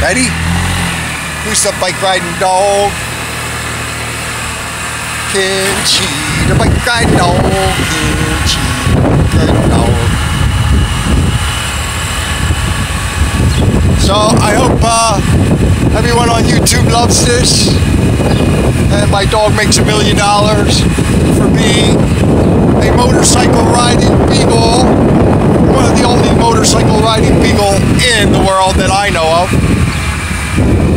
Ready? Who's the bike riding dog? Kimchi, the bike riding dog. Kimchi, riding dog. So I hope uh, everyone on YouTube loves this. And my dog makes a million dollars for being a motorcycle riding beagle. One of the only motorcycle riding beagle in the world that I know of you.